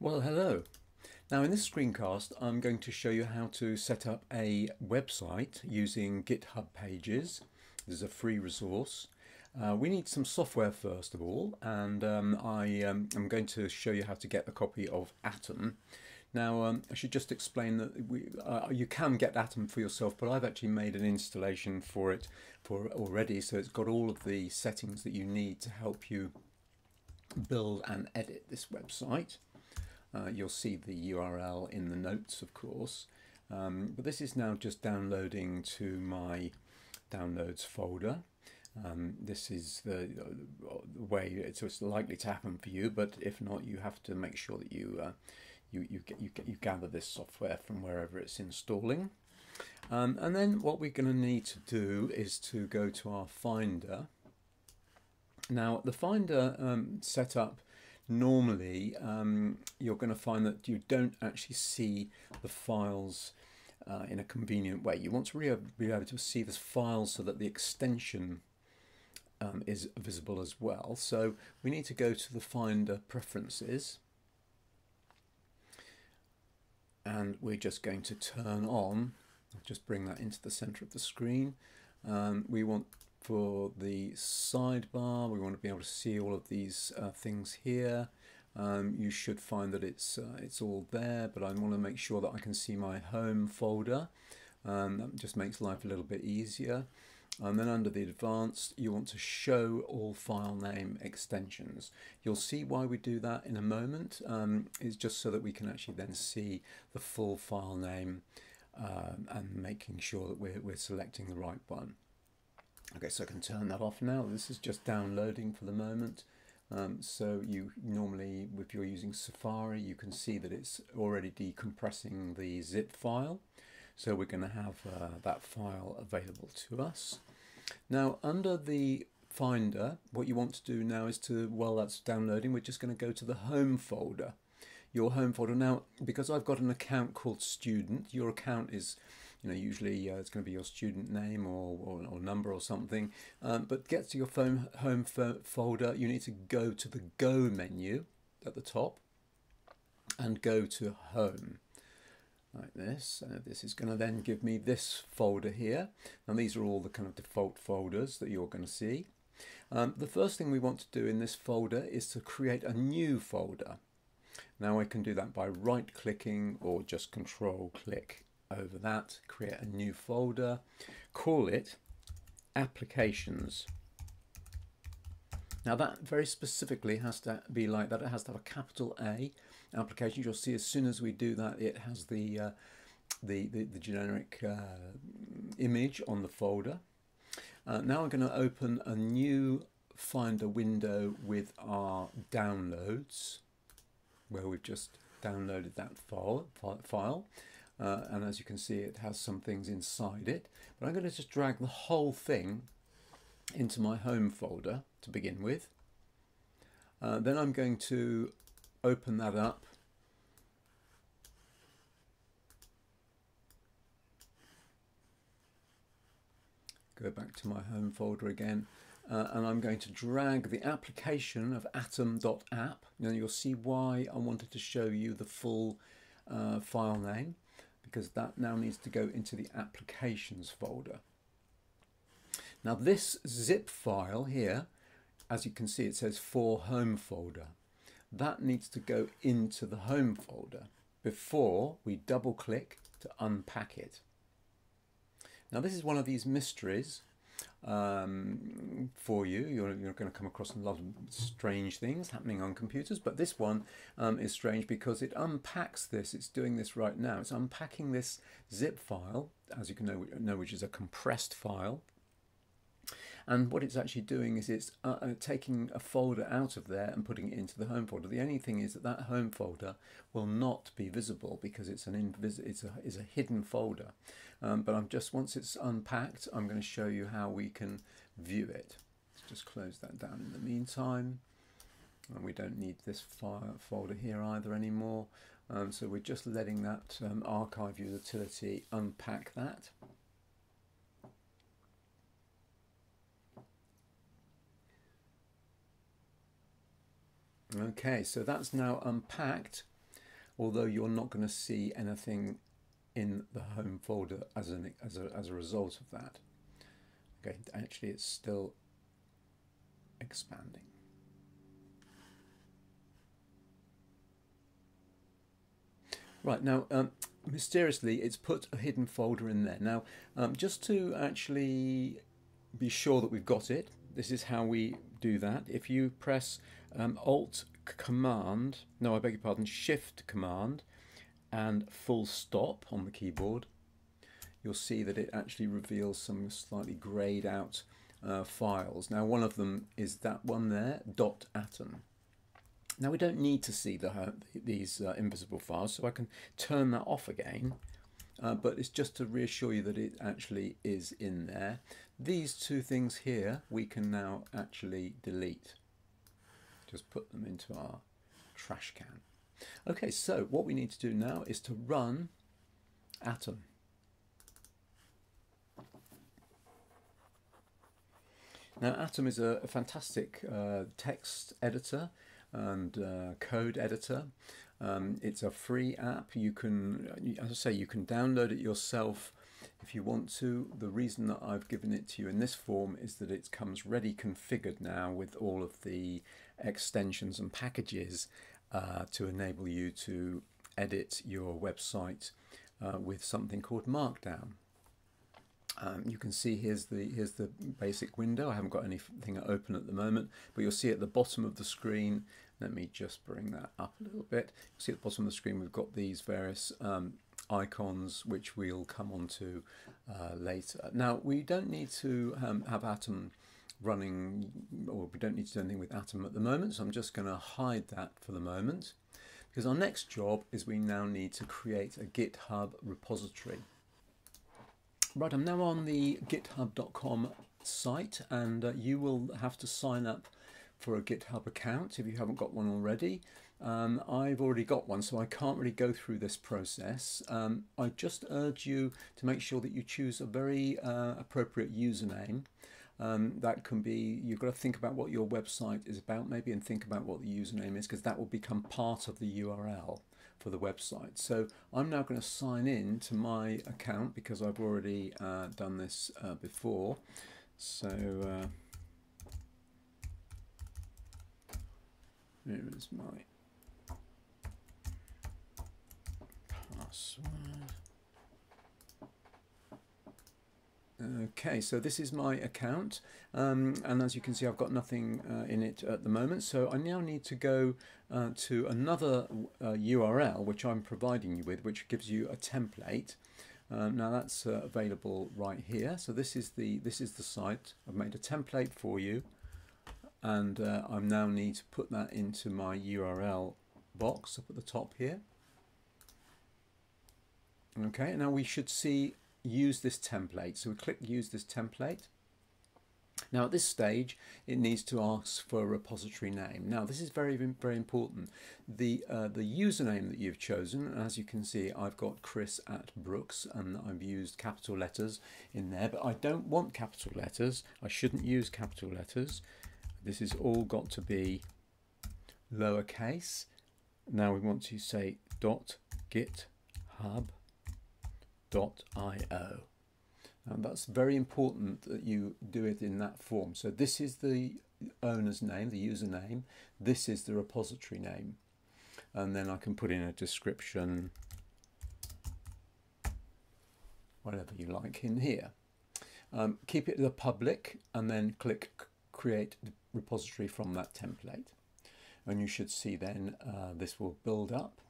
Well, hello. Now in this screencast, I'm going to show you how to set up a website using GitHub Pages. This is a free resource. Uh, we need some software first of all, and um, I um, am going to show you how to get a copy of Atom. Now, um, I should just explain that we, uh, you can get Atom for yourself, but I've actually made an installation for it for already, so it's got all of the settings that you need to help you build and edit this website. Uh, you'll see the URL in the notes, of course. Um, but this is now just downloading to my downloads folder. Um, this is the, the way it's, it's, likely to happen for you, but if not, you have to make sure that you uh, you you, get, you, you gather this software from wherever it's installing. Um, and then what we're going to need to do is to go to our Finder. Now, the Finder um, setup normally um, you're going to find that you don't actually see the files uh, in a convenient way. You want to be able to see the files so that the extension um, is visible as well. So we need to go to the Finder Preferences and we're just going to turn on, just bring that into the center of the screen. Um, we want for the sidebar. We want to be able to see all of these uh, things here. Um, you should find that it's uh, it's all there, but I want to make sure that I can see my home folder. Um, that just makes life a little bit easier. And then under the advanced, you want to show all file name extensions. You'll see why we do that in a moment. Um, it's just so that we can actually then see the full file name um, and making sure that we're, we're selecting the right one. Okay, so I can turn that off now. This is just downloading for the moment. Um, so you normally, if you're using Safari, you can see that it's already decompressing the zip file. So we're going to have uh, that file available to us. Now under the Finder, what you want to do now is to, while that's downloading, we're just going to go to the home folder. Your home folder. Now, because I've got an account called student, your account is you know, usually uh, it's going to be your student name or, or, or number or something. Um, but get to your phone home folder, you need to go to the Go menu at the top and go to Home like this. Uh, this is going to then give me this folder here. Now these are all the kind of default folders that you're going to see. Um, the first thing we want to do in this folder is to create a new folder. Now I can do that by right clicking or just control click over that, create a new folder, call it applications. Now that very specifically has to be like that. It has to have a capital A applications. You'll see as soon as we do that, it has the uh, the, the, the, generic uh, image on the folder. Uh, now I'm going to open a new Finder window with our downloads, where we've just downloaded that file. file. Uh, and as you can see it has some things inside it. But I'm going to just drag the whole thing into my home folder to begin with. Uh, then I'm going to open that up. Go back to my home folder again. Uh, and I'm going to drag the application of atom.app now you'll see why I wanted to show you the full uh, file name because that now needs to go into the applications folder. Now this zip file here, as you can see it says for home folder. That needs to go into the home folder before we double click to unpack it. Now this is one of these mysteries um, for you. You're, you're going to come across a lot of strange things happening on computers, but this one um, is strange because it unpacks this. It's doing this right now. It's unpacking this zip file, as you can know, know which is a compressed file and what it's actually doing is it's uh, uh, taking a folder out of there and putting it into the home folder. The only thing is that that home folder will not be visible because it's an invis it's a, it's a hidden folder. Um, but I'm just once it's unpacked, I'm going to show you how we can view it. Let's just close that down in the meantime. And we don't need this folder here either anymore. Um, so we're just letting that um, archive utility unpack that. Okay, so that's now unpacked although you're not going to see anything in the home folder as, an, as, a, as a result of that. Okay, actually it's still expanding. Right, now, um, mysteriously, it's put a hidden folder in there. Now, um, just to actually be sure that we've got it, this is how we do that. If you press um, Alt Command, no, I beg your pardon, Shift Command, and full stop on the keyboard, you'll see that it actually reveals some slightly grayed out uh, files. Now, one of them is that one there, dot .atom. Now we don't need to see the, uh, these uh, invisible files, so I can turn that off again. Uh, but it's just to reassure you that it actually is in there. These two things here we can now actually delete. Just put them into our trash can. Okay, so what we need to do now is to run Atom. Now Atom is a, a fantastic uh, text editor and uh, code editor. Um, it's a free app. You can, as I say, you can download it yourself if you want to. The reason that I've given it to you in this form is that it comes ready configured now with all of the extensions and packages uh, to enable you to edit your website uh, with something called Markdown. Um, you can see here's the here's the basic window. I haven't got anything open at the moment, but you'll see at the bottom of the screen. Let me just bring that up a little bit. You'll see at the bottom of the screen we've got these various um, icons, which we'll come on to uh, later. Now we don't need to um, have Atom running, or we don't need to do anything with Atom at the moment. So I'm just going to hide that for the moment, because our next job is we now need to create a GitHub repository. Right, I'm now on the github.com site and uh, you will have to sign up for a GitHub account if you haven't got one already. Um, I've already got one, so I can't really go through this process. Um, I just urge you to make sure that you choose a very uh, appropriate username. Um, that can be, you've got to think about what your website is about maybe and think about what the username is because that will become part of the URL for the website. So I'm now going to sign in to my account because I've already uh, done this uh, before. So uh, here is my password. Okay, so this is my account, um, and as you can see, I've got nothing uh, in it at the moment. So I now need to go uh, to another uh, URL, which I'm providing you with, which gives you a template. Um, now that's uh, available right here. So this is the this is the site. I've made a template for you, and uh, I now need to put that into my URL box up at the top here. Okay, now we should see use this template. So we click use this template. Now at this stage it needs to ask for a repository name. Now this is very very important. The uh, the username that you've chosen, as you can see I've got Chris at Brooks and I've used capital letters in there but I don't want capital letters. I shouldn't use capital letters. This is all got to be lowercase. Now we want to say dot github .io. And that's very important that you do it in that form. So this is the owner's name, the username. This is the repository name. And then I can put in a description, whatever you like in here. Um, keep it to the public and then click create repository from that template. And you should see then uh, this will build up.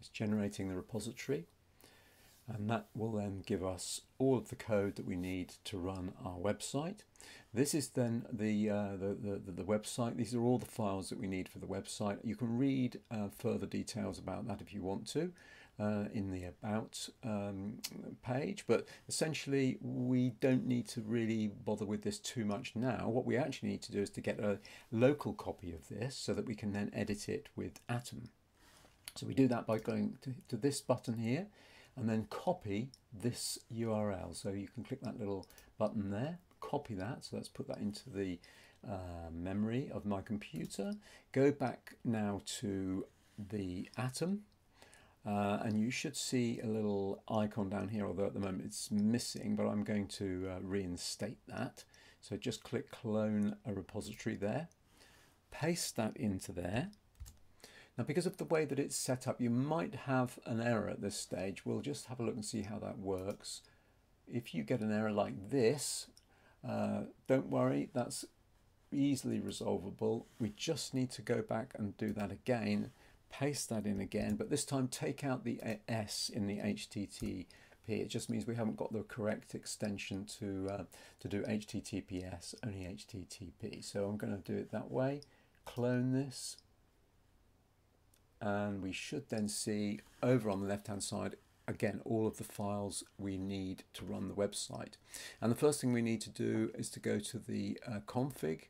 It's generating the repository and that will then give us all of the code that we need to run our website. This is then the, uh, the, the, the, website. These are all the files that we need for the website. You can read uh, further details about that if you want to uh, in the About um, page, but essentially we don't need to really bother with this too much now. What we actually need to do is to get a local copy of this so that we can then edit it with Atom. So we do that by going to, to this button here and then copy this URL. So you can click that little button there, copy that. So let's put that into the uh, memory of my computer. Go back now to the Atom Uh, and you should see a little icon down here, although at the moment it's missing, but I'm going to uh, reinstate that. So just click clone a repository there, paste that into there. Now, because of the way that it's set up, you might have an error at this stage. We'll just have a look and see how that works. If you get an error like this, uh, don't worry, that's easily resolvable. We just need to go back and do that again, paste that in again, but this time take out the S in the HTTP. It just means we haven't got the correct extension to, uh, to do HTTPS, only HTTP. So I'm going to do it that way, clone this, and we should then see over on the left hand side again all of the files we need to run the website. And the first thing we need to do is to go to the uh, config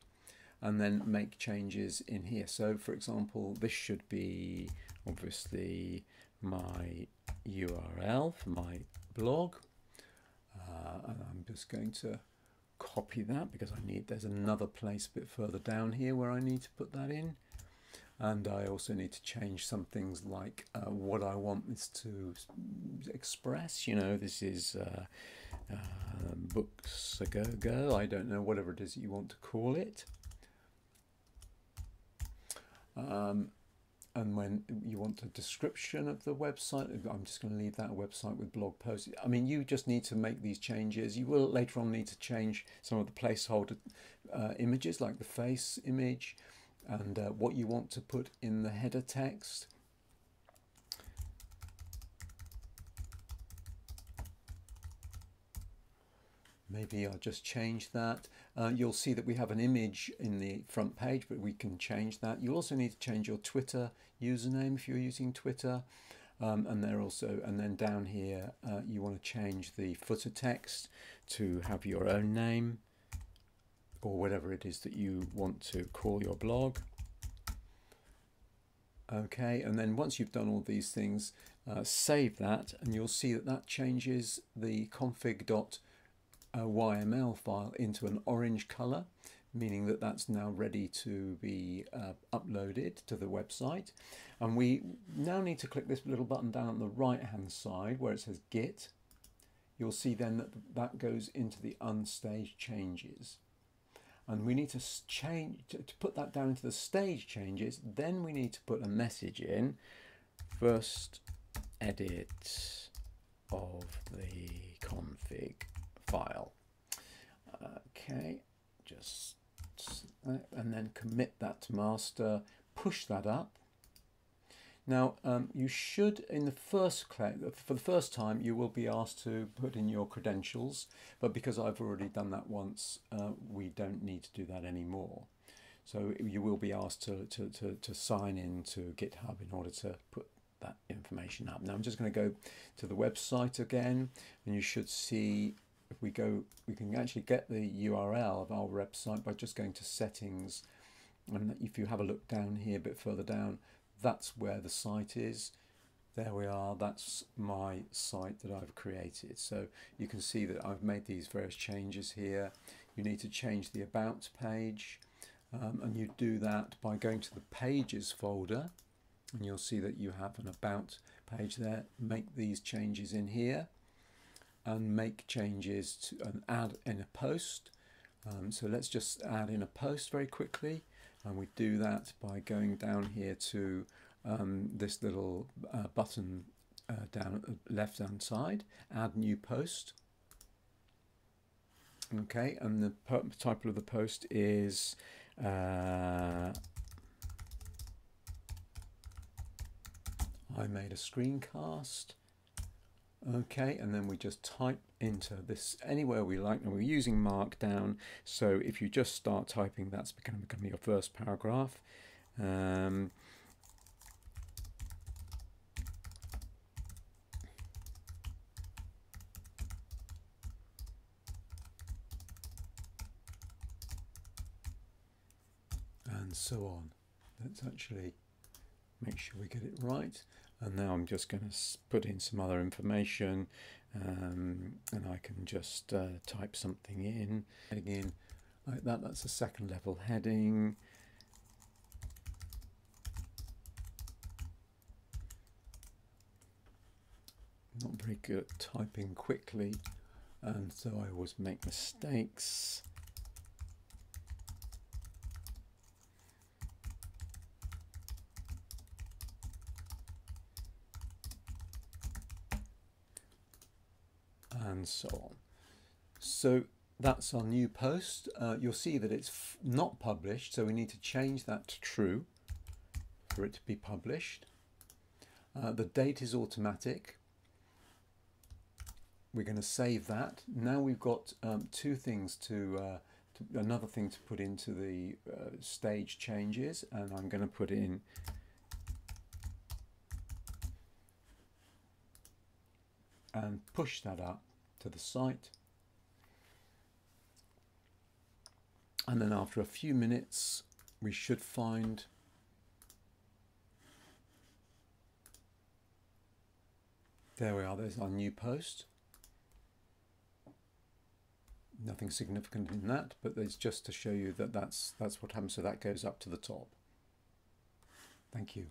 and then make changes in here. So for example this should be obviously my URL for my blog. Uh, and I'm just going to copy that because I need there's another place a bit further down here where I need to put that in and I also need to change some things like uh, what I want this to express. You know, this is uh, uh, books a go go. I don't know whatever it is that you want to call it. Um, and when you want a description of the website, I'm just going to leave that website with blog posts. I mean, you just need to make these changes. You will later on need to change some of the placeholder uh, images, like the face image and uh, what you want to put in the header text. Maybe I'll just change that. Uh, you'll see that we have an image in the front page, but we can change that. You also need to change your Twitter username if you're using Twitter. Um, and there also, and then down here, uh, you want to change the footer text to have your own name or whatever it is that you want to call your blog. Okay, and then once you've done all these things, uh, save that and you'll see that that changes the config.yml file into an orange color, meaning that that's now ready to be uh, uploaded to the website. And we now need to click this little button down on the right hand side where it says Git. You'll see then that that goes into the unstaged changes and we need to change to, to, put that down into the stage changes then we need to put a message in. First edit of the config file. Okay just and then commit that to master. Push that up now, um, you should, in the first for the first time, you will be asked to put in your credentials, but because I've already done that once, uh, we don't need to do that anymore. So you will be asked to, to, to, to sign in to GitHub in order to put that information up. Now I'm just going to go to the website again, and you should see if we go, we can actually get the URL of our website by just going to settings. And if you have a look down here, a bit further down, that's where the site is. There we are, that's my site that I've created. So you can see that I've made these various changes here. You need to change the About page, um, and you do that by going to the Pages folder, and you'll see that you have an About page there. Make these changes in here, and make changes to and add in a post. Um, so let's just add in a post very quickly and we do that by going down here to um, this little uh, button uh, down left hand side, add new post. Okay, and the title of the post is uh, I made a screencast. Okay, and then we just type into this anywhere we like. And we're using Markdown, so if you just start typing, that's going to become your first paragraph. Um, and so on. Let's actually make sure we get it right. And now I'm just going to put in some other information um, and I can just uh, type something in. Again like that that's a second level heading. Not very good at typing quickly and so I always make mistakes. And so on. So that's our new post. Uh, you'll see that it's not published, so we need to change that to true for it to be published. Uh, the date is automatic. We're going to save that. Now we've got um, two things to, uh, to, another thing to put into the uh, stage changes, and I'm going to put in and push that up the site. And then after a few minutes, we should find There we are, there's our new post. Nothing significant in that, but it's just to show you that that's, that's what happens. So that goes up to the top. Thank you.